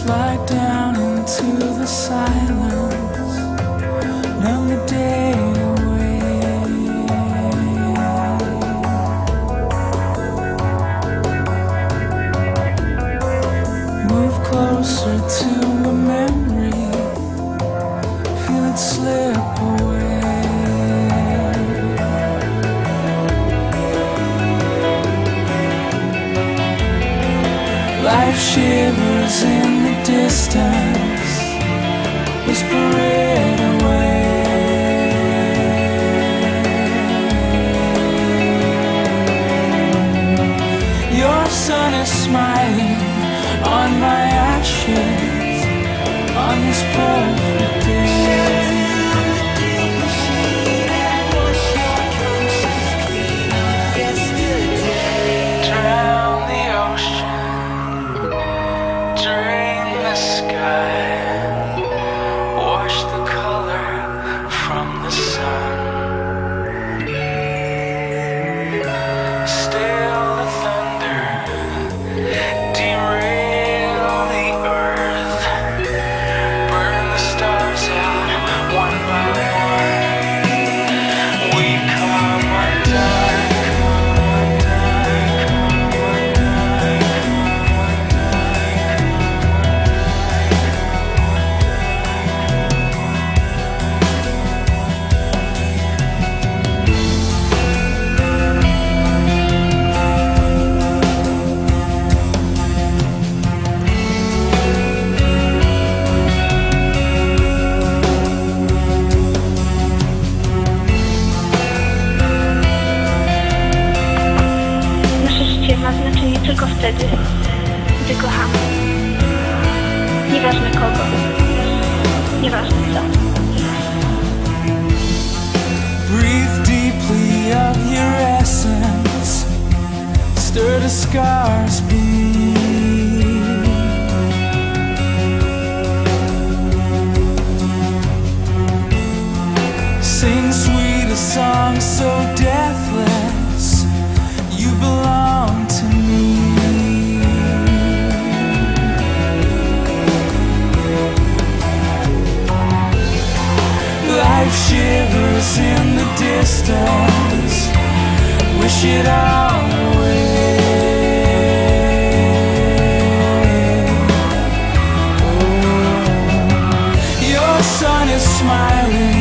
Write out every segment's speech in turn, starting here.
slide down into the silence, numb the day away. Move closer to a memory, feel it slip away. Life shivers in distance, whisper it away. Your sun is smiling on my ashes on this perfect day. Tylko wtedy, gdy kochamy. Nieważne kogo, nieważne co. Breathe deeply of your essence. Stir the scars beneath. Shivers in the distance. Wish it all away. Oh, Your sun is smiling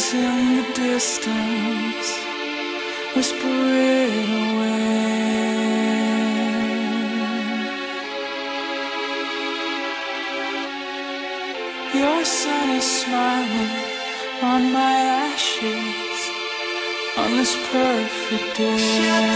shivers in the distance, whisper it away. Your sun is smiling on my ashes on this perfect day.